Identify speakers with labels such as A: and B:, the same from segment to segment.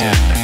A: Yeah.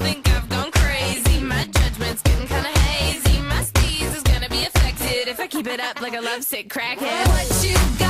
A: think I've gone crazy. My judgment's getting kinda hazy. My steez is gonna be affected if I keep it up like a lovesick crackhead. What you got?